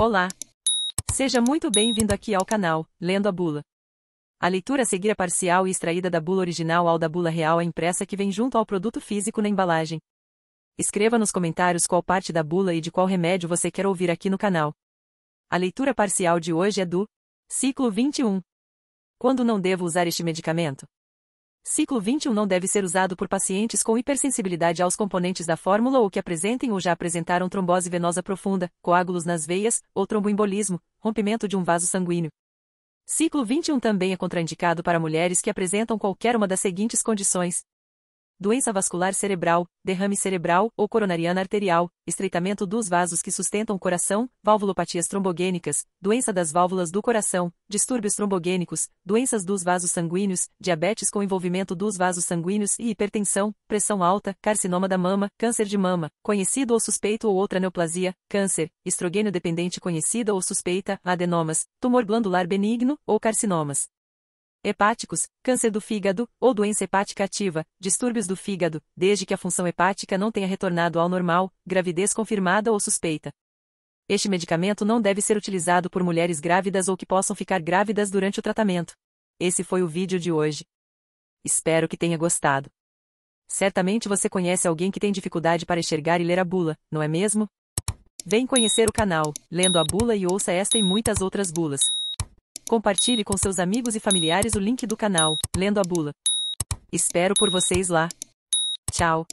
Olá! Seja muito bem-vindo aqui ao canal, Lendo a Bula. A leitura a seguir é parcial e extraída da bula original ao da bula real a impressa que vem junto ao produto físico na embalagem. Escreva nos comentários qual parte da bula e de qual remédio você quer ouvir aqui no canal. A leitura parcial de hoje é do ciclo 21. Quando não devo usar este medicamento? Ciclo 21 não deve ser usado por pacientes com hipersensibilidade aos componentes da fórmula ou que apresentem ou já apresentaram trombose venosa profunda, coágulos nas veias, ou tromboembolismo, rompimento de um vaso sanguíneo. Ciclo 21 também é contraindicado para mulheres que apresentam qualquer uma das seguintes condições: doença vascular cerebral, derrame cerebral ou coronariana arterial, estreitamento dos vasos que sustentam o coração, valvulopatias trombogênicas, doença das válvulas do coração, distúrbios trombogênicos, doenças dos vasos sanguíneos, diabetes com envolvimento dos vasos sanguíneos e hipertensão, pressão alta, carcinoma da mama, câncer de mama, conhecido ou suspeito ou outra neoplasia, câncer, estrogênio dependente conhecida ou suspeita, adenomas, tumor glandular benigno ou carcinomas hepáticos, câncer do fígado, ou doença hepática ativa, distúrbios do fígado, desde que a função hepática não tenha retornado ao normal, gravidez confirmada ou suspeita. Este medicamento não deve ser utilizado por mulheres grávidas ou que possam ficar grávidas durante o tratamento. Esse foi o vídeo de hoje. Espero que tenha gostado. Certamente você conhece alguém que tem dificuldade para enxergar e ler a bula, não é mesmo? Vem conhecer o canal, lendo a bula e ouça esta e muitas outras bulas. Compartilhe com seus amigos e familiares o link do canal, Lendo a Bula. Espero por vocês lá. Tchau.